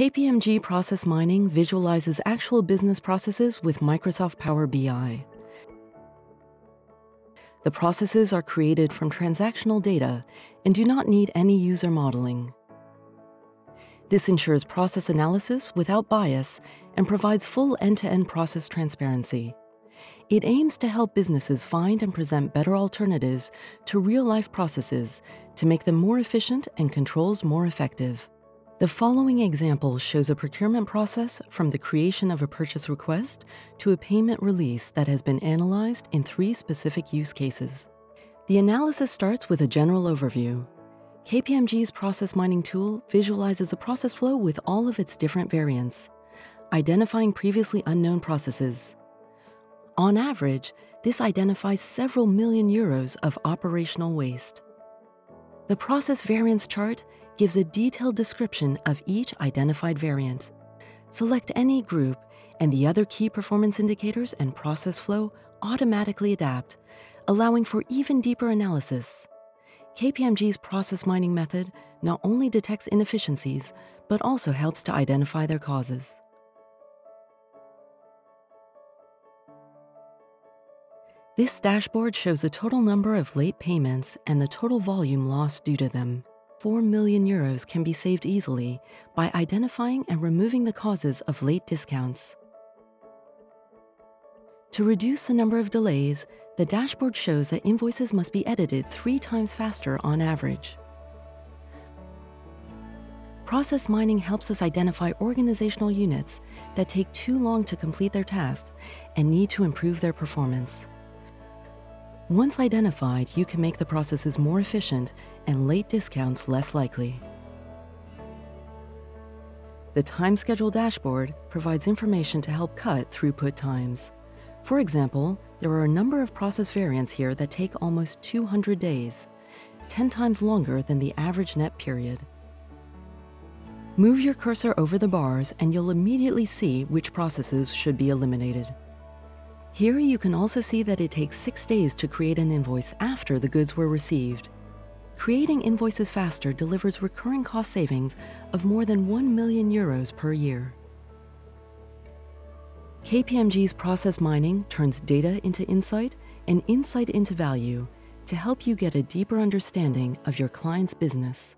KPMG Process Mining visualizes actual business processes with Microsoft Power BI. The processes are created from transactional data and do not need any user modeling. This ensures process analysis without bias and provides full end to end process transparency. It aims to help businesses find and present better alternatives to real life processes to make them more efficient and controls more effective. The following example shows a procurement process from the creation of a purchase request to a payment release that has been analyzed in three specific use cases. The analysis starts with a general overview. KPMG's process mining tool visualizes a process flow with all of its different variants, identifying previously unknown processes. On average, this identifies several million euros of operational waste. The process variance chart gives a detailed description of each identified variant. Select any group, and the other key performance indicators and process flow automatically adapt, allowing for even deeper analysis. KPMG's process mining method not only detects inefficiencies, but also helps to identify their causes. This dashboard shows the total number of late payments and the total volume lost due to them. 4 million euros can be saved easily by identifying and removing the causes of late discounts. To reduce the number of delays, the dashboard shows that invoices must be edited three times faster on average. Process mining helps us identify organizational units that take too long to complete their tasks and need to improve their performance. Once identified, you can make the processes more efficient and late discounts less likely. The time schedule dashboard provides information to help cut throughput times. For example, there are a number of process variants here that take almost 200 days, 10 times longer than the average net period. Move your cursor over the bars and you'll immediately see which processes should be eliminated. Here you can also see that it takes six days to create an invoice after the goods were received. Creating invoices faster delivers recurring cost savings of more than 1 million euros per year. KPMG's process mining turns data into insight and insight into value to help you get a deeper understanding of your client's business.